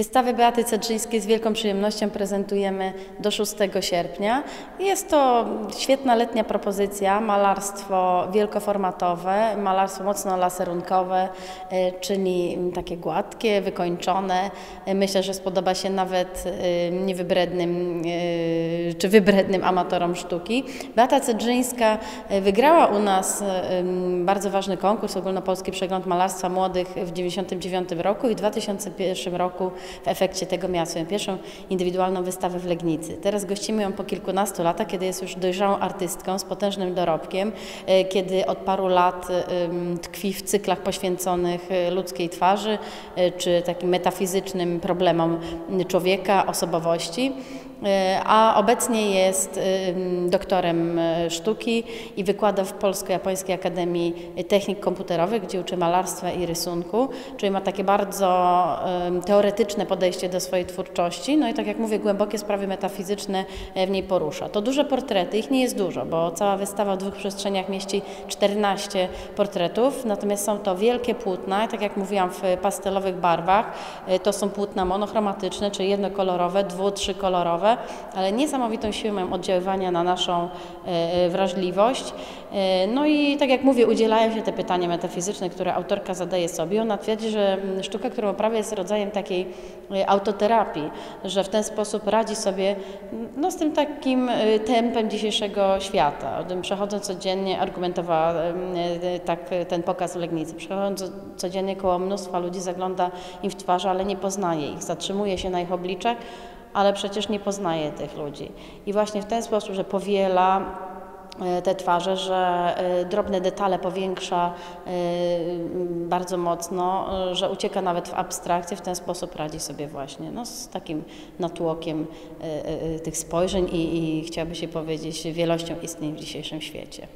Wystawę Beaty Cedrzyńskiej z wielką przyjemnością prezentujemy do 6 sierpnia. Jest to świetna letnia propozycja, malarstwo wielkoformatowe, malarstwo mocno laserunkowe, e, czyli takie gładkie, wykończone. E, myślę, że spodoba się nawet e, niewybrednym czy wybrednym amatorom sztuki. Beata Cedrzyńska wygrała u nas bardzo ważny konkurs, Ogólnopolski Przegląd Malarstwa Młodych w 1999 roku i w 2001 roku w efekcie tego miała swoją pierwszą indywidualną wystawę w Legnicy. Teraz gościmy ją po kilkunastu latach, kiedy jest już dojrzałą artystką z potężnym dorobkiem, e, kiedy od paru lat tkwi w cyklach poświęconych e, ludzkiej twarzy, e, czy takim metafizycznym problemom człowieka, osobowości. E, a obecnie jest doktorem e, sztuki i wykłada w Polsko-Japońskiej Akademii Technik Komputerowych, gdzie uczy malarstwa i rysunku, czyli ma takie bardzo teoretyczne podejście do swojej twórczości, no i tak jak mówię, głębokie sprawy metafizyczne e, w niej porusza. To duże portrety, ich nie jest dużo, bo cała wystawa w dwóch przestrzeniach mieści 14 portretów, natomiast są to wielkie płótna, tak jak mówiłam, w pastelowych barwach. To są płótna monochromatyczne, czyli jednokolorowe, dwu-, trzykolorowe, ale niesamowitą siłę mają oddziaływania na naszą e, e, wrażliwość. E, no i tak jak mówię, udzielają się te pytania metafizyczne, które autorka zadaje sobie. Ona twierdzi, że sztuka, którą uprawia jest rodzajem takiej autoterapii, że w ten sposób radzi sobie no, z tym takim tempem dzisiejszego świata. Przechodząc codziennie, argumentowała tak ten pokaz w Legnicy, przechodząc codziennie koło mnóstwa ludzi, zagląda im w twarz, ale nie poznaje ich, zatrzymuje się na ich obliczach, ale przecież nie poznaje tych ludzi. I właśnie w ten sposób, że powiela e, te twarze, że e, drobne detale powiększa e, bardzo mocno, że ucieka nawet w abstrakcję, w ten sposób radzi sobie właśnie no, z takim natłokiem tych spojrzeń i, i chciałaby się powiedzieć wielością istnień w dzisiejszym świecie.